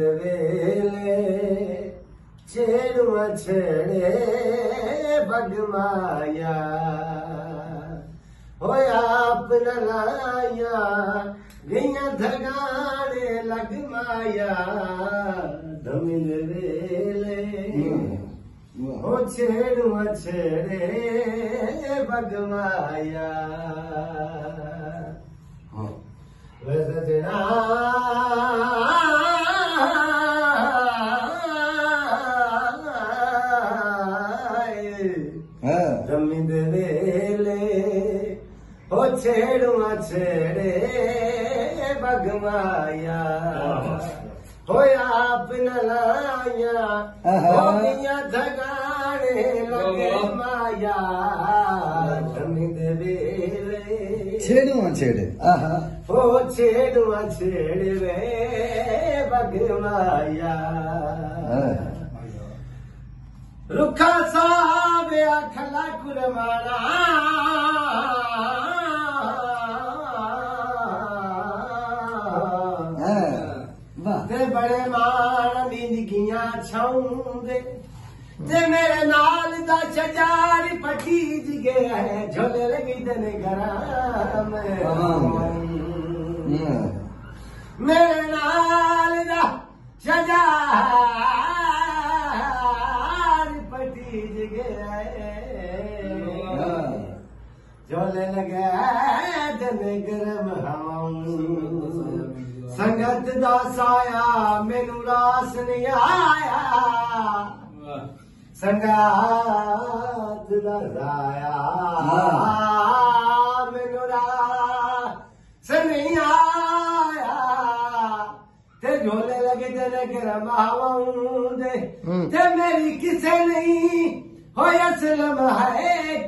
ويلي ڇير مڇڙي ڀڳ مايا هو ناياگ مايا تامل ويلي هو ڇيڙ مڇڙي ڀڳ مايا સમિદ વેલે હો છેડમાં છેડે બગમાયા હોય આપ નલાયા હોમિયા ધગાણે લગે માયા. સમિદ વેલે. છેડમાં છેડે. આહા હો છેડે વે રૂખા સા अखला कुरमारा ते बड़े माण मिंदगियाँ छाऊंदे। ते मेरे नाल दा चचार पटी जिगे है झोले लगी तेरे घरा में। मेरे जल लगे गरम संगत दसाया मेनू रास नहीं आया संगत दसाया मेनू रास नहीं आया ते झोले लगे जल गरम हवाऊ दे ते मेरी किसे नहीं हो असलम है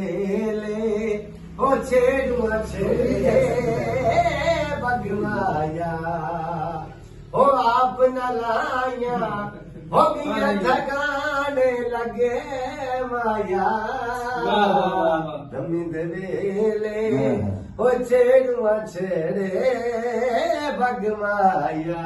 ڇيڙو ڇيڙي ڀڳ مايا اهو آپن لايا. ڀوڳ لڳي مايا اهو ڇيڙو مڇلي ڇيڙي مايا.